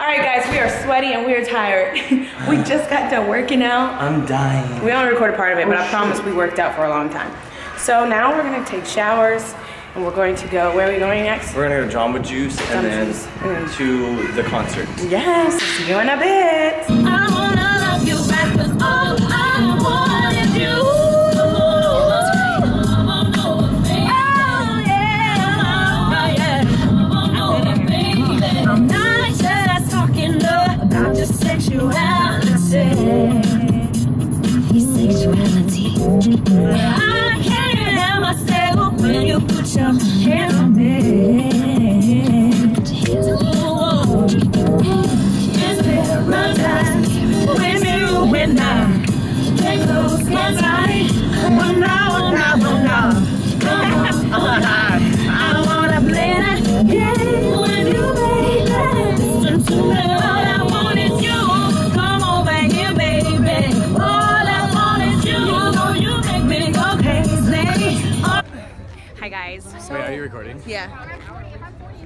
All right, guys, we are sweaty and we are tired. we just got done working out. I'm dying. We only recorded part of it, but I oh, promise we worked out for a long time. So now we're gonna take showers and we're going to go, where are we going next? We're gonna go to Jamba Juice and then Juice, and then- to the concert. Yes, see you in a bit. Hands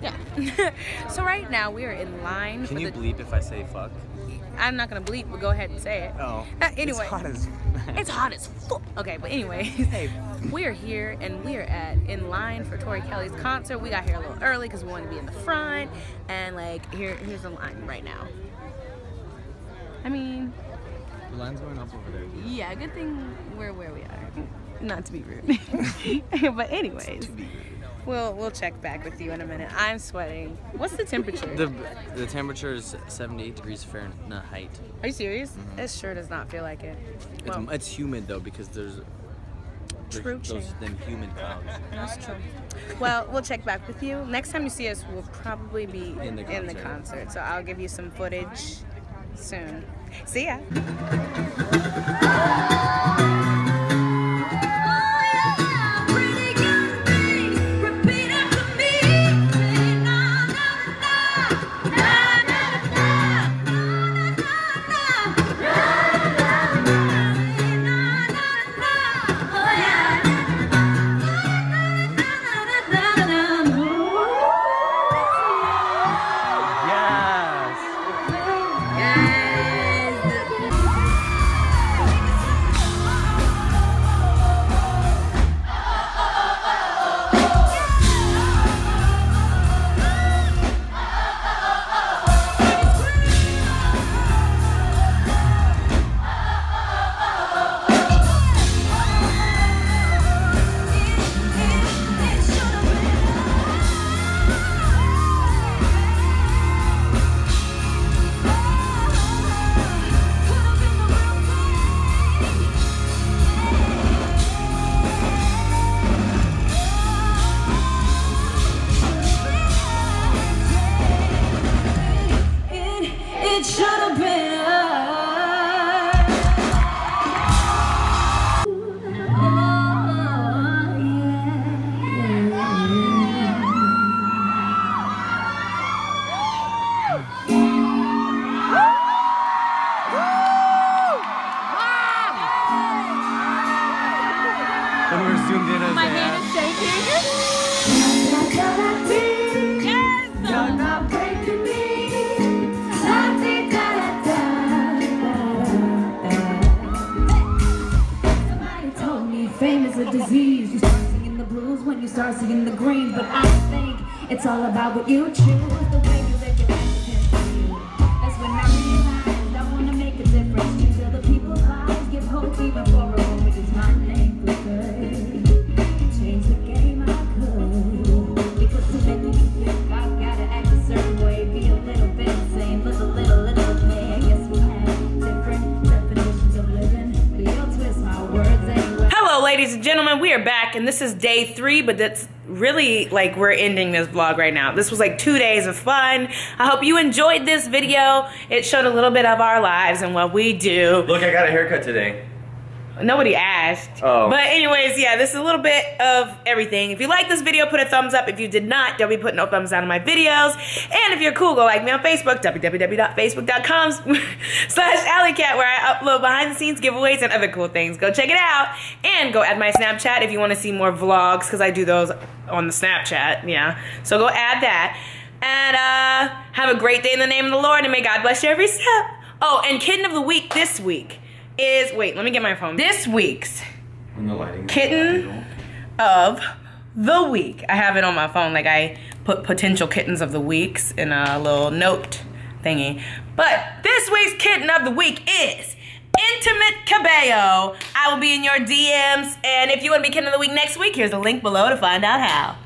Yeah. So right now we are in line Can you the. bleep if I say fuck? I'm not gonna bleep, but go ahead and say it. Oh. Uh, anyway. It's hot as. It's hot as fuck. Okay, but anyway, Hey. we are here and we are at in line for Tori Kelly's concert. We got here a little early because we wanted to be in the front, and like here, here's the line right now. I mean, The line's going up over there. yeah, good thing we're where we are. Not to be rude, but anyways, we'll we'll check back with you in a minute. I'm sweating. What's the temperature? The the temperature is 78 degrees Fahrenheit. Are you serious? Mm-hmm. It sure does not feel like it. It's, Well, it's humid though because there's, True, those them humid clouds. That's true. Well, we'll check back with you. Next time you see us, we'll probably be In the concert. concert. So I'll give you some footage soon. See ya. My hand is shaking. Somebody told me fame is a disease. You start singing the blues when you start singing the green. But I think it's all about what you choose. And this is day three, but that's really like we're ending this vlog right now. This was like two days of fun. I hope you enjoyed this video. It showed a little bit of our lives and what we do. Look, I got a haircut today. Nobody asked. Oh. But anyways, yeah, this is a little bit of everything. If you like this video, put a thumbs up. If you did not, don't be putting no thumbs down on my videos. And if you're cool, go like me on Facebook, www.facebook.com slash allicattt, where I upload behind the scenes giveaways and other cool things. Go check it out. And go add my Snapchat if you want to see more vlogs, because I do those on the Snapchat. Yeah. So go add that. And uh, have a great day in the name of the Lord, and may God bless you every step. Oh, and kitten of the week this week is wait, let me get my phone. This week's. Kitten. of the week. I have it on my phone, like I put potential kittens of the weeks in a little note thingy. But this week's kitten of the week is Intimate Cabello. I will be in your DMs, and if you want to be kitten of the week next week, here's a link below to find out how.